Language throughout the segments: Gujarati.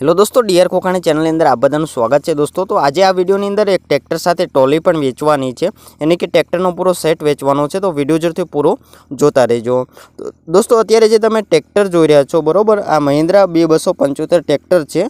હેલો દોસ્તો, ડીઆર કોકાણી ચેનલની અંદર આ બધાનું સ્વાગત છે દોસ્તો. તો આજે આ વિડીયોની અંદર એક ટ્રેક્ટર સાથે ટ્રોલી પણ વેચવાની છે. એને કે ટ્રેક્ટરનો પૂરો સેટ વેચવાનો છે. તો વીડિયો જરૂરથી પૂરો જોતા રહેજો. દોસ્તો, અત્યારે જે તમે ટ્રેક્ટર જોઈ રહ્યા છો, બરાબર? આ મહિન્દ્રા બે બસો પંચોતેર ટ્રેક્ટર છે.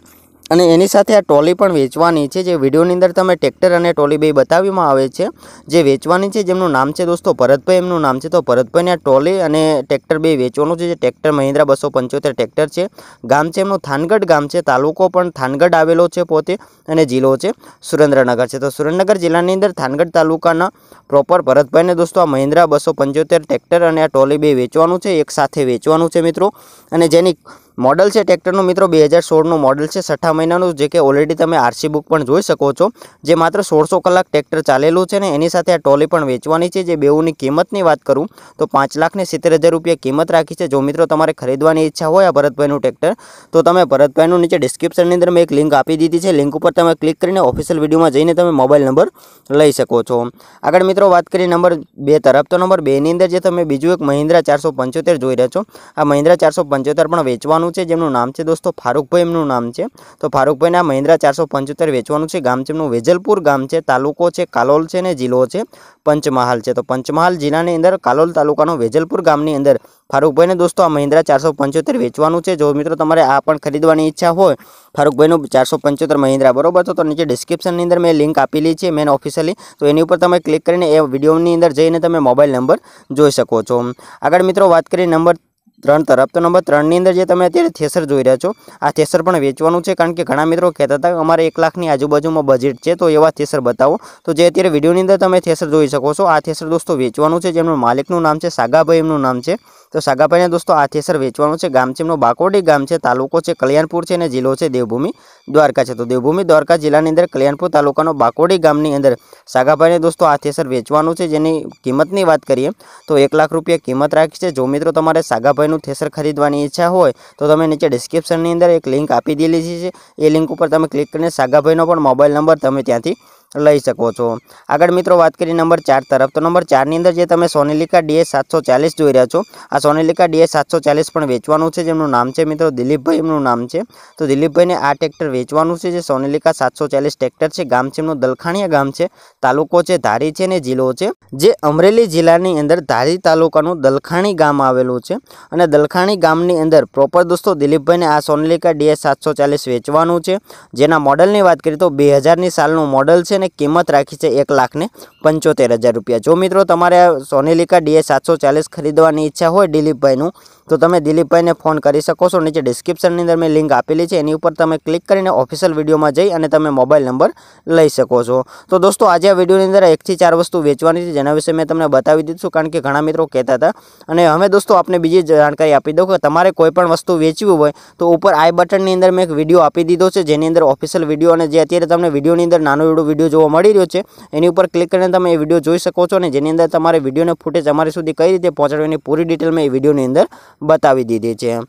અને એની સાથે આ ટ્રોલી પણ વેચવાની છે. જે વિડીયોની અંદર તમે ટ્રેક્ટર અને ટ્રોલી બે બતાવવામાં આવે છે. જે વેચવાની છે, જેમનું નામ છે દોસ્તો ભરતભાઈ, એમનું નામ છે તો ભરતભાઈને આ ટ્રોલી અને ટ્રેક્ટર બે વેચવાનું છે. જે ટ્રેક્ટર મહિન્દ્રા બસો પંચોતેર ટ્રેક્ટર છે. ગામ છે એમનું થાનગઢ ગામ છે. તાલુકો પણ થાનગઢ આવેલો છે પોતે અને જિલ્લો છે સુરેન્દ્રનગર છે. તો સુરેન્દ્રનગર જિલ્લાની અંદર થાનગઢ તાલુકાના પ્રોપર ભરતભાઈને દોસ્તો આ મહિન્દ્રા બસો પંચોતેર ટ્રેક્ટર અને આ ટ્રોલી બે વેચવાનું છે. એક સાથે વેચવાનું છે મિત્રો. અને જેની મોડલ છે ટ્રેક્ટરનું. મિત્રો, બે હજાર સોળનું મોડલ છે. છઠ્ઠા મહિનાનું જે કે ઓલરેડી તમે આરસી બુક પણ જોઈ શકો છો. જે માત્ર સોળસો કલાક ટ્રેક્ટર ચાલેલું છે ને એની સાથે આ ટ્રોલી પણ વેચવાની છે. જે બેઉની કિંમતની વાત કરું, તો પાંચ લાખને સિત્તેર હજાર રૂપિયા કિંમત રાખી છે. જો મિત્રો તમારે ખરીદવાની ઈચ્છા હોય આ ભરતભાઈનું ટ્રેક્ટર, તો તમે ભરતભાઈનું નીચે ડિસ્ક્રિપ્શનની અંદર મેં એક લિંક આપી દીધી છે. લિંક ઉપર તમે ક્લિક કરીને ઓફિશિયલ વિડીયોમાં જઈને તમે મોબાઈલ નંબર લઈ શકો છો. આગળ મિત્રો વાત કરીએ નંબર બે તરફ. તો નંબર બેની અંદર જે તમે બીજું એક મહિન્દ્રા ચારસો પંચોતેર જોઈ રહ્યા છો. આ મહિન્દ્રા ચારસો પંચોતેર પણ વેચવાનું છે, જેમનું નામ છે દોસ્તો ફારૂકભાઈ એમનું નામ છે. તો ફારૂકભાઈને આ મહિન્દ્રા ચારસો પંચોતેર વેચવાનું છે ગામ છે, એમનું વેજલપુર ગામ છે, તાલુકો છે, કાલોલ છે ને જિલ્લો છે, પંચમહાલ છે. તો પંચમહાલ જિલ્લાની અંદર કાલોલ તાલુકાનો વેજલપુર ગામની અંદર ફારૂકભાઈને દોસ્તો આ મહિન્દ્રા ચારસો પંચોતેર વેચવાનું છે. જો મિત્રો તમારે આ પણ ખરીદવાની ઈચ્છા હોય, ફારૂકભાઈનું ચારસો પંચોતેર મહિન્દ્રા બરોબર તો તો નીચે ડિસ્ક્રિપ્શનની અંદર મેં લિંક આપેલી છે મેન ઓફિશિયલી તો એની ઉપર તમે ક્લિક કરીને એ વિડીયોની અંદર જઈને તમે મોબાઈલ નંબર જોઈ શકો છો. આગળ મિત્રો વાત કરીએ નંબર ત્રણ તરફ. તો નંબર ત્રણની અંદર જે તમે અત્યારે થેસર જોઈ રહ્યા છો, આ થેસર પણ વેચવાનું છે, કારણ કે ઘણા મિત્રો કહેતા હતા અમારે એક લાખની આજુબાજુમાં બજેટ છે, તો એવા થેસર બતાવો. તો જે અત્યારે વિડીયોની અંદર તમે થેસર જોઈ શકો છો, આ થેસર દોસ્તો વેચવાનું છે, જેમનું માલિકનું નામ છે, સાગાભાઈ એમનું નામ છે. તો સાગાભાઈને દોસ્તો આ થેસર વેચવાનું છે, ગામ છે, એમનું બાકોડી ગામ છે, તાલુકો છે, કલ્યાણપુર છે અને જિલ્લો છે, દેવભૂમિ દ્વારકા છે. તો દેવભૂમિ દ્વારકા જિલ્લાની અંદર કલ્યાણપુર તાલુકાનો બાકોડી ગામની અંદર સાગાભાઈને દોસ્તો આ થેસર વેચવાનું છે, જેની કિંમતની વાત કરીએ, તો એક લાખ રૂપિયા કિંમત રાખી છે. જો મિત્રો તમારે સાગાભાઈનું થેસર ખરીદવાની ઈચ્છા હોય, તો તમે નીચે ડિસ્ક્રિપ્શનની અંદર એક લિંક આપી દેલી છે. એ લિંક ઉપર તમે ક્લિક કરીને સાગાભાઈનો પણ મોબાઈલ નંબર તમે ત્યાંથી લઈ શકો છો. આગળ મિત્રો વાત કરીએ નંબર ચાર તરફ. તો નંબર ચારની અંદર જે તમે સોનેલિકા ડીએસ સાતસો જોઈ રહ્યા છો, આ સોનેલિકા ડીએસ સાતસો પણ વેચવાનું છે, જેમનું નામ છે મિત્રો દિલીપભાઈ એમનું નામ છે. તો દિલીપભાઈને આ ટ્રેક્ટર વેચવાનું છે, જે સોનેલિકા સાતસો ટ્રેક્ટર છે. ગામ છે એમનું દલખાણીયા ગામ છે. તાલુકો છે ધારી છે ને જિલ્લો છે, જે અમરેલી જિલ્લાની અંદર ધારી તાલુકાનું દલખાણી ગામ આવેલું છે. અને દલખાણી ગામની અંદર પ્રોપર દોસ્તો દિલીપભાઈને આ સોનેલિકા ડીએસ સાતસો વેચવાનું છે. જેના મોડલની વાત કરીએ તો બે હજારની સાલનું મોડલ છે અને કિંમત રાખી છે એક લાખને પંચોતેર હજાર રૂપિયા. જો મિત્રો, તમારે સોનેલિકા ડીએ સાતસો ચાલીસ ખરીદવાની ઈચ્છા હોય, દિલીપભાઈનું તો તમે દિલીપભાઈને ફોન કરી શકો છો. નીચે ડિસ્ક્રિપ્શનની અંદર મેં લિંક આપેલી છે. એની ઉપર તમે ક્લિક કરીને ઓફિશિયલ વિડીયોમાં જઈ અને તમે મોબાઈલ નંબર લઈ શકો છો. તો દોસ્તો, આજે આ વિડીયોની અંદર એકથી ચાર વસ્તુ વેચવાની છે, જેના વિશે મેં તમને બતાવી દીધું કારણ કે ઘણા મિત્રો કહેતા હતા. અને હવે દોસ્તો, આપને બીજી જાણકારી આપી દઉં કે તમારે કોઈ પણ વસ્તુ વેચવી હોય, તો ઉપર આઈ બટનની અંદર મેં એક વીડિયો આપી દીધો છે, જેની અંદર ઓફિશિયલ વીડિયો અને જે અત્યારે તમને વિડીયોની અંદર નાનો એવડો વીડિયો જોવા મળી રહ્યો છે, એની ઉપર ક્લિક કરીને તમે એ વીડિયો જોઈ શકો છો અને જેની અંદર તમારે વિડીયોને ફૂટેજ અમારી સુધી કઈ રીતે પહોંચાડવાની, પૂરી ડિટેલ મેં એ વિડીયોની અંદર બતાવી દીધી છે.